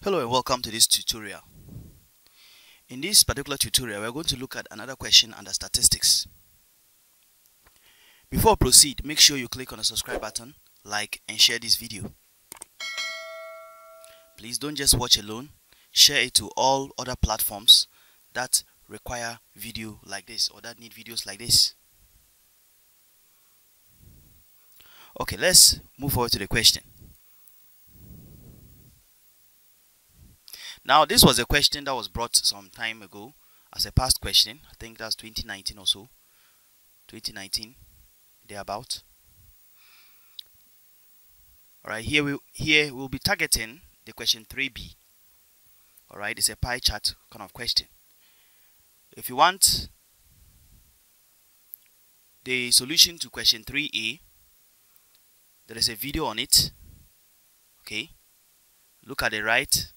Hello and welcome to this tutorial. In this particular tutorial, we're going to look at another question under statistics. Before I proceed, make sure you click on the subscribe button, like and share this video. Please don't just watch alone, share it to all other platforms that require video like this or that need videos like this. Okay, let's move forward to the question. Now, this was a question that was brought some time ago as a past question. I think that's 2019 or so. 2019, thereabout. Alright, here we here we'll be targeting the question 3b. Alright, it's a pie chart kind of question. If you want the solution to question 3a, there is a video on it. Okay. Look at the right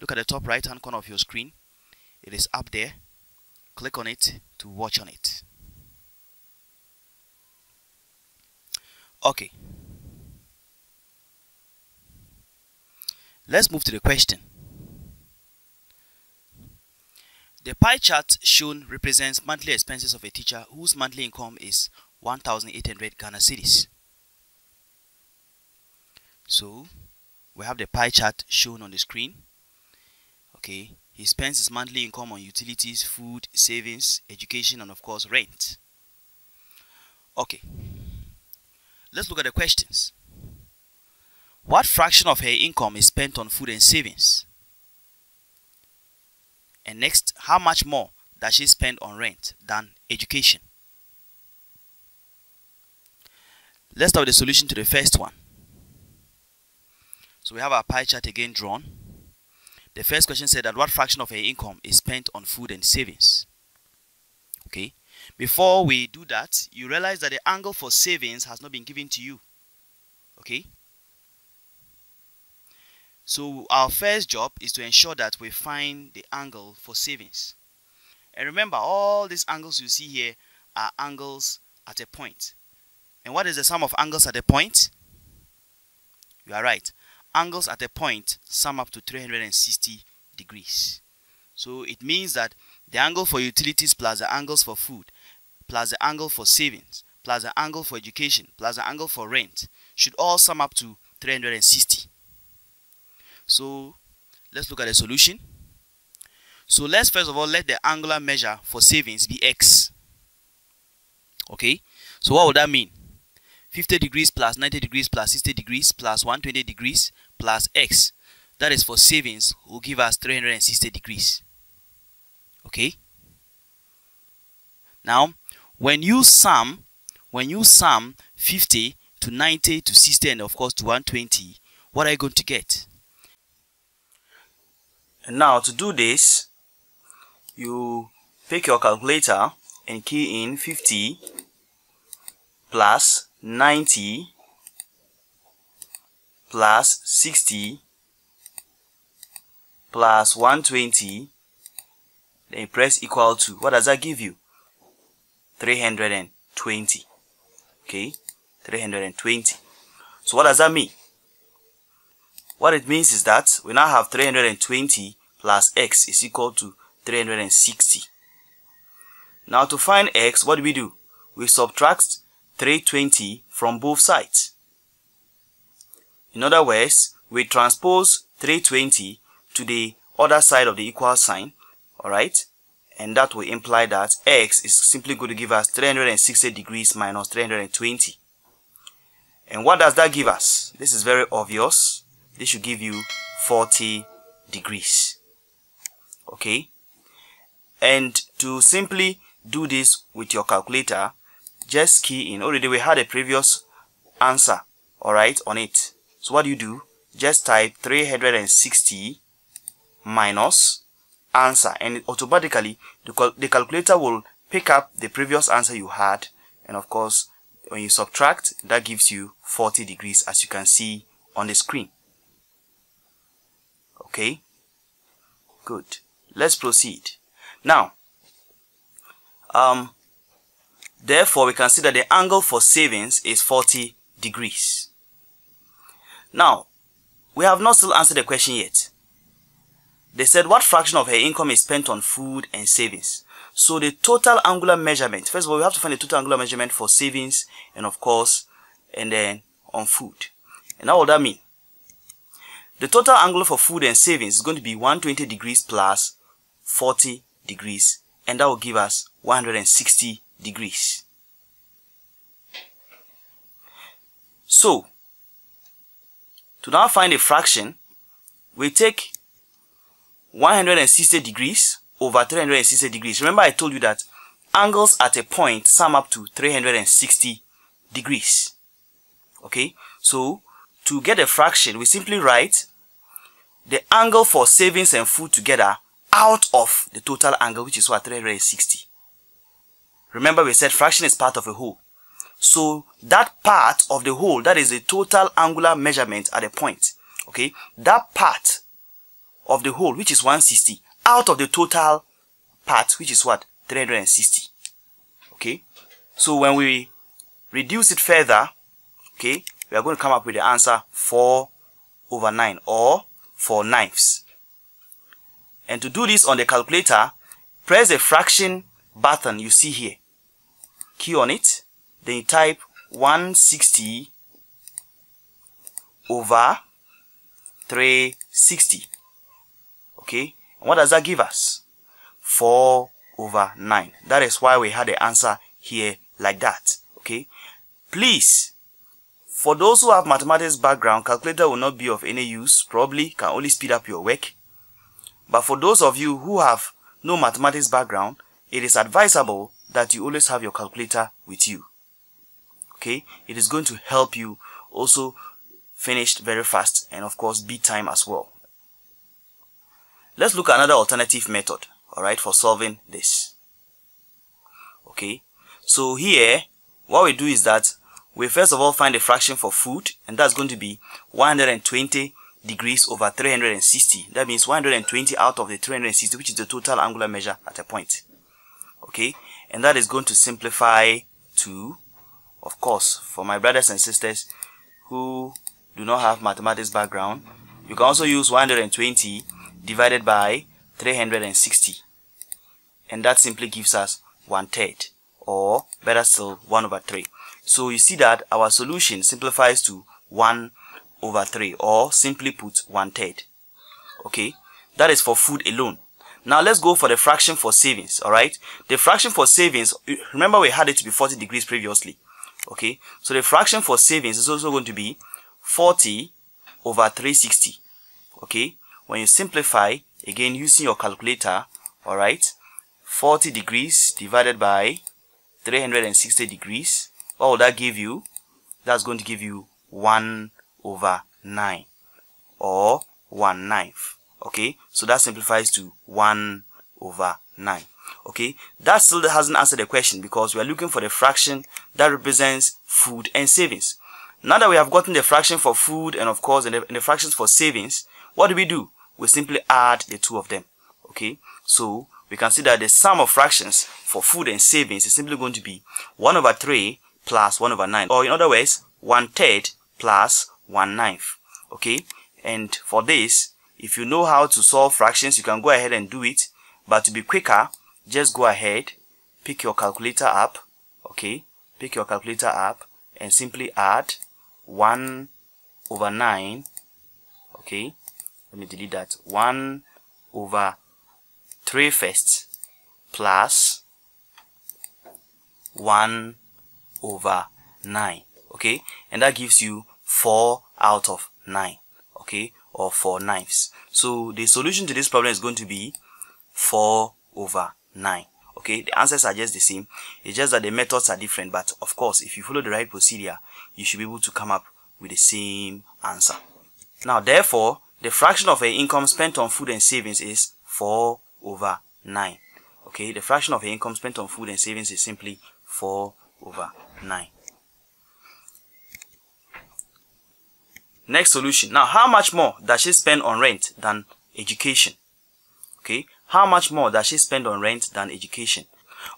look at the top right hand corner of your screen. It is up there. Click on it to watch on it. Okay. Let's move to the question. The pie chart shown represents monthly expenses of a teacher whose monthly income is 1800 Ghana cedis. So we have the pie chart shown on the screen okay he spends his monthly income on utilities food savings education and of course rent. Okay let's look at the questions. What fraction of her income is spent on food and savings? And next how much more does she spend on rent than education? Let's start with the solution to the first one. So we have our pie chart again drawn the first question said that what fraction of her income is spent on food and savings? Okay. Before we do that, you realize that the angle for savings has not been given to you. Okay. So our first job is to ensure that we find the angle for savings. And remember, all these angles you see here are angles at a point. And what is the sum of angles at a point? You are right angles at a point sum up to 360 degrees. So it means that the angle for utilities plus the angles for food plus the angle for savings plus the angle for education plus the angle for rent should all sum up to 360. So let's look at the solution. So let's first of all let the angular measure for savings be x. Okay, so what would that mean? 50 degrees plus 90 degrees plus 60 degrees plus 120 degrees plus x that is for savings will give us 360 degrees. Okay? Now when you sum when you sum 50 to 90 to 60 and of course to 120 what are you going to get? And now to do this you pick your calculator and key in 50 plus 90 plus 60 plus 120 then press equal to what does that give you? 320 okay 320 so what does that mean? What it means is that we now have 320 plus x is equal to 360 now to find x what do we do? We subtract 320 from both sides. In other words, we transpose 320 to the other side of the equal sign, alright? And that will imply that x is simply going to give us 360 degrees minus 320. And what does that give us? This is very obvious. This should give you 40 degrees. Okay? And to simply do this with your calculator, just key in already we had a previous answer all right on it so what do you do? Just type 360 minus answer. And automatically the, the calculator will pick up the previous answer you had. And of course when you subtract that gives you 40 degrees as you can see on the screen. Okay? Good. Let's proceed. Now um Therefore, we can see that the angle for savings is 40 degrees. Now, we have not still answered the question yet. they said what fraction of her income is spent on food and savings. So the total angular measurement, first of all, we have to find the total angular measurement for savings and of course, and then on food. And now what that mean? The total angle for food and savings is going to be 120 degrees plus 40 degrees and that will give us 160 degrees. So, to now find a fraction, we take 160 degrees over 360 degrees. Remember I told you that angles at a point sum up to 360 degrees. Okay, so to get a fraction, we simply write the angle for savings and food together out of the total angle, which is what 360. Remember we said fraction is part of a whole. So that part of the whole, that is the total angular measurement at a point. Okay, that part of the whole, which is 160, out of the total part, which is what? 360. Okay, so when we reduce it further, okay, we are going to come up with the answer 4 over 9 or 4 ninths. And to do this on the calculator, press the fraction button you see here. Key on it, then you type 160 over 360. Okay, and what does that give us? 4 over 9. That is why we had the answer here like that. Okay, please for those who have mathematics background, calculator will not be of any use, probably can only speed up your work. But for those of you who have no mathematics background, it is advisable that you always have your calculator with you. Okay, it is going to help you also finish very fast and of course beat time as well. Let's look at another alternative method, alright, for solving this. Okay, so here, what we do is that we first of all find the fraction for food and that's going to be 120 degrees over 360 that means 120 out of the 360 which is the total angular measure at a point. Okay? And that is going to simplify to of course for my brothers and sisters who do not have mathematics background you can also use 120 divided by 360 and that simply gives us one third or better still 1 over 3 so you see that our solution simplifies to 1 over 3 or simply put 1 third. Okay, that is for food alone. Now let's go for the fraction for savings, alright? The fraction for savings, remember we had it to be 40 degrees previously. Okay, so the fraction for savings is also going to be 40 over 360. Okay, when you simplify, again using your calculator, alright, 40 degrees divided by 360 degrees what would that give you? That's going to give you 1 over 9 or 1 ninth. Okay, so that simplifies to 1 over 9. Okay, that still hasn't answered the question because we are looking for the fraction that represents food and savings. Now that we have gotten the fraction for food and of course in the, in the fractions for savings, what do we do? We simply add the two of them. Okay, so we can see that the sum of fractions for food and savings is simply going to be 1 over 3 plus 1 over 9 or in other words 1 third plus 1 ninth okay and for this if you know how to solve fractions you can go ahead and do it but to be quicker just go ahead pick your calculator up okay? Pick your calculator up and simply add 1 over 9 okay? Let me delete that. 1 over 3 first plus 1 over 9 okay? And that gives you 4 out of 9 okay? Or 4 ninths. So the solution to this problem is going to be 4 over 9 okay the answers are just the same it's just that the methods are different but of course if you follow the right procedure you should be able to come up with the same answer now therefore the fraction of her income spent on food and savings is 4 over 9 okay the fraction of her income spent on food and savings is simply 4 over 9. Next solution. Now, how much more does she spend on rent than education? Okay, how much more does she spend on rent than education?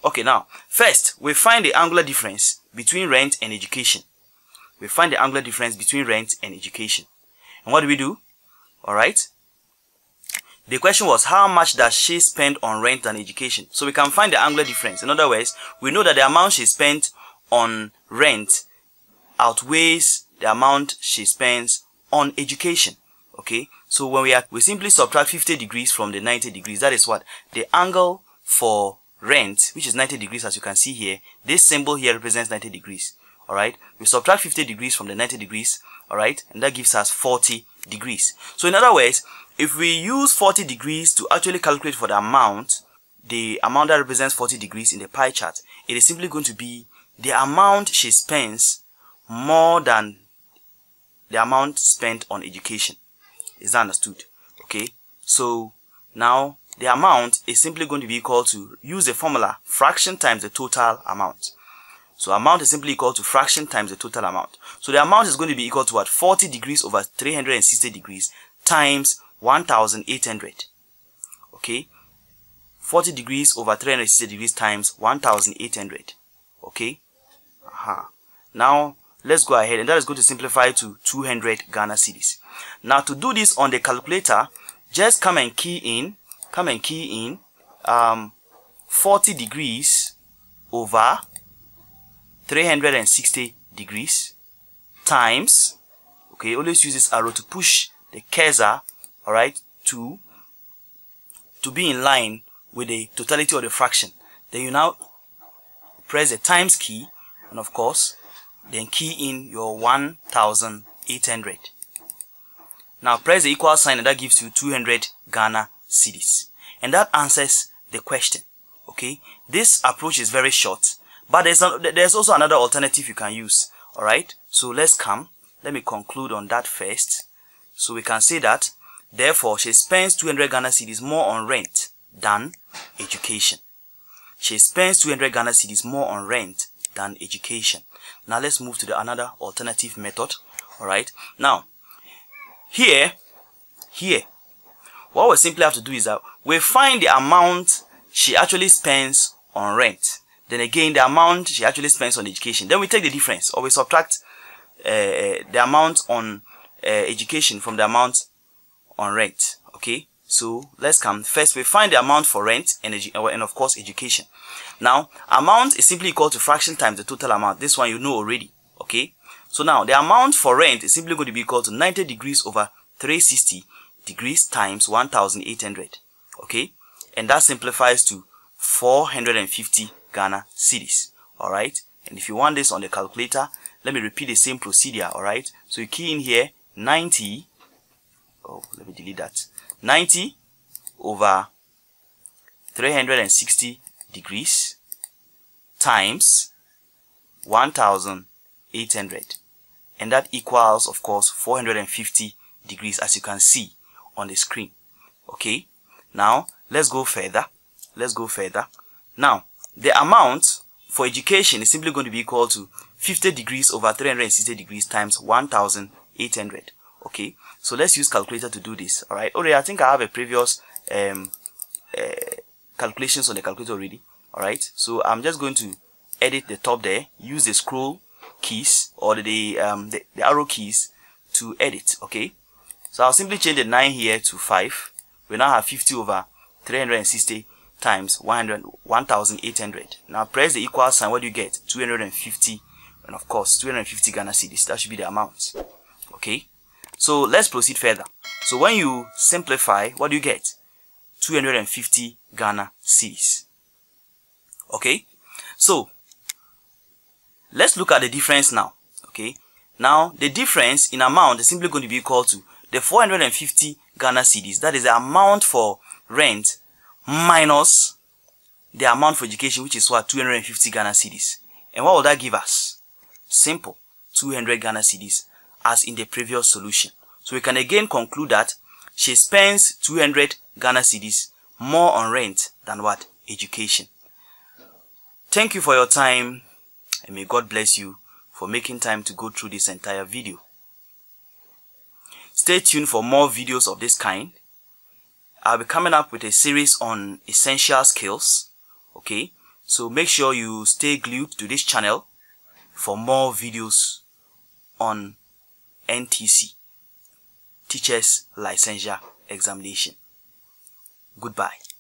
Okay, now, first, we find the angular difference between rent and education. We find the angular difference between rent and education. And what do we do? Alright, the question was how much does she spend on rent and education? So we can find the angular difference. In other words, we know that the amount she spent on rent outweighs the amount she spends on education. Okay, so when we are we simply subtract 50 degrees from the 90 degrees. That is what the angle for rent, which is 90 degrees, as you can see here. This symbol here represents 90 degrees. All right, we subtract 50 degrees from the 90 degrees. All right, and that gives us 40 degrees. So in other words, if we use 40 degrees to actually calculate for the amount, the amount that represents 40 degrees in the pie chart, it is simply going to be the amount she spends more than the amount spent on education. Is that understood? Okay. So now the amount is simply going to be equal to use the formula fraction times the total amount. So amount is simply equal to fraction times the total amount. So the amount is going to be equal to what? 40 degrees over 360 degrees times 1800. Okay. 40 degrees over 360 degrees times 1800. Okay. Aha. Now let's go ahead and that is going to simplify to 200 Ghana cedis. Now to do this on the calculator, just come and key in, come and key in um, 40 degrees over 360 degrees times, okay, always use this arrow to push the cursor, alright, to, to be in line with the totality of the fraction. Then you now press the times key and of course then key in your 1800 now press the equal sign and that gives you 200 Ghana cedis and that answers the question okay this approach is very short but there's, a, there's also another alternative you can use all right so let's come let me conclude on that first so we can say that therefore she spends 200 Ghana cedis more on rent than education she spends 200 Ghana cedis more on rent than education. Now let's move to the another alternative method. All right. Now, here, here, what we simply have to do is that we find the amount she actually spends on rent. Then again, the amount she actually spends on education. Then we take the difference or we subtract uh, the amount on uh, education from the amount on rent. Okay. So let's come. First, we find the amount for rent and, and of course education. Now, amount is simply equal to fraction times the total amount. This one you know already. Okay. So now the amount for rent is simply going to be equal to 90 degrees over 360 degrees times 1800. Okay. And that simplifies to 450 Ghana cedis. Alright. And if you want this on the calculator, let me repeat the same procedure. Alright. So you key in here 90. Oh, let me delete that. 90 over 360 degrees times 1800 and that equals of course 450 degrees as you can see on the screen. Okay? Now let's go further. Let's go further. Now the amount for education is simply going to be equal to 50 degrees over 360 degrees times 1800 okay? So let's use calculator to do this. All right? Already i think i have a previous um uh, calculations on the calculator already. All right? So i'm just going to edit the top there. Use the scroll keys or the um the, the arrow keys to edit okay so i'll simply change the 9 here to 5 we now have 50 over 360 times 100 1800 now press the equal sign what do you get 250 and of course 250 Ghana cedis that should be the amount okay so let's proceed further. So when you simplify, what do you get? 250 Ghana cedis. Okay? So, let's look at the difference now. Okay? Now, the difference in amount is simply going to be equal to the 450 Ghana cedis. That is the amount for rent minus the amount for education, which is what 250 Ghana cedis. And what will that give us? Simple. 200 Ghana cedis as in the previous solution. So we can again conclude that she spends 200 Ghana cedis more on rent than what? Education. Thank you for your time and may God bless you for making time to go through this entire video. Stay tuned for more videos of this kind. I'll be coming up with a series on essential skills. Okay, so make sure you stay glued to this channel for more videos on NTC Teachers Licensure Examination. Goodbye.